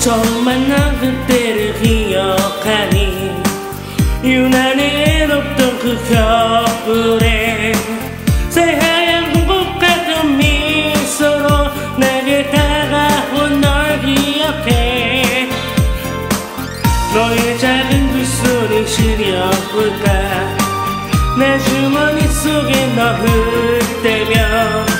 처음 만난 그때를 기억하니 유난히 애롭던 그 겨울에 새하얀 꿈꽃 같은 미소로 내게 다가온 널 기억해. 너의 작은 두 손이 시려울까 내 주머니 속에 너 흩대며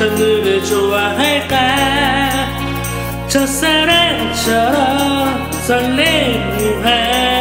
전 누굴 좋아할까? 첫사랑처럼 설렘 유한.